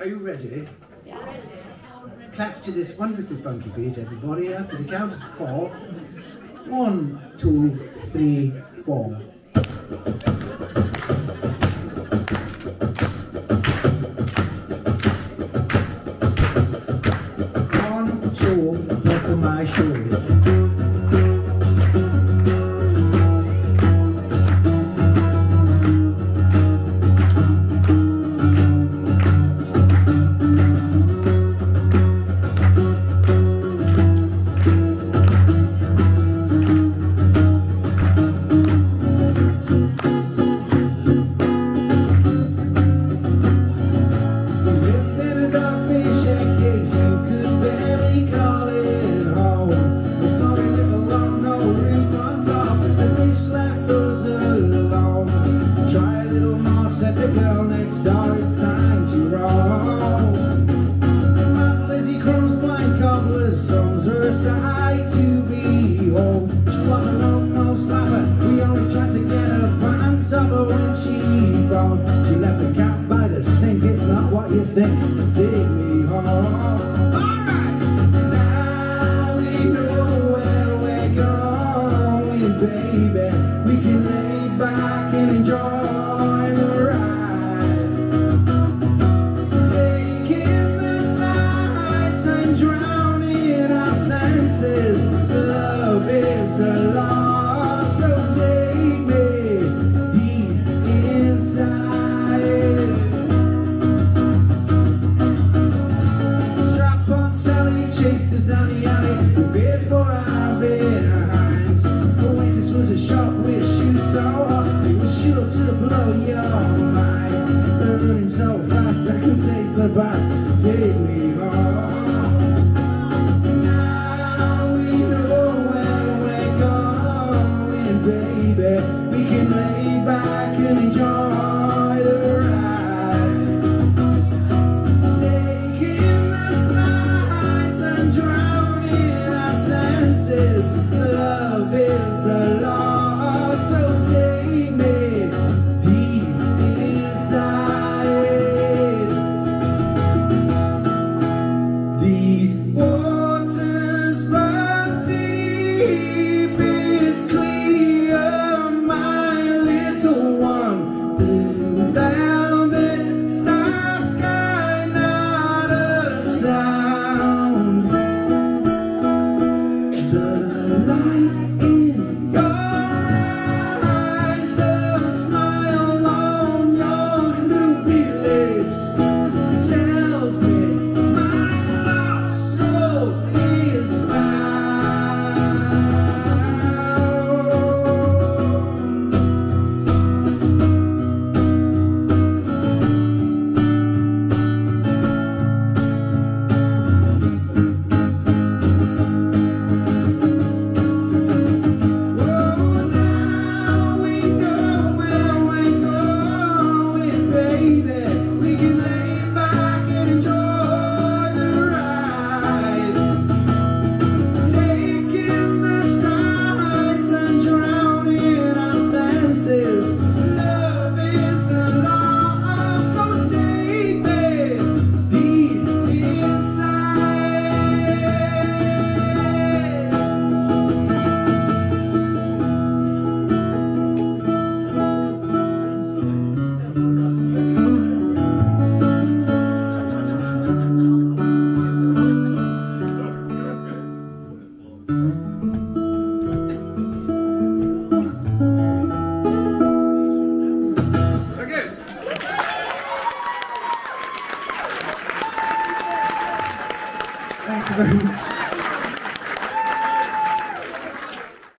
Are you ready? Clap to this wonderful funky beat, everybody, after the count of four. One, two, three, four. Said the girl next door, it's time to roll. Lizzie Crumb's blind cobbler's songs are a sight to behold. She wasn't on no slapper, we only tried to get her pants off her when she phoned. She left the cat by the sink, it's not what you think. Take me home. Alright! Now we know where we're going, baby. We can lay back and enjoy chased us down the alley. Feared for our behinds. Oasis was a shop with shoes so hot. It was sure to blow your mind. Burning so fast I can taste the past. Take me home. Now we know where we're going, baby. We can lay back and enjoy Merci.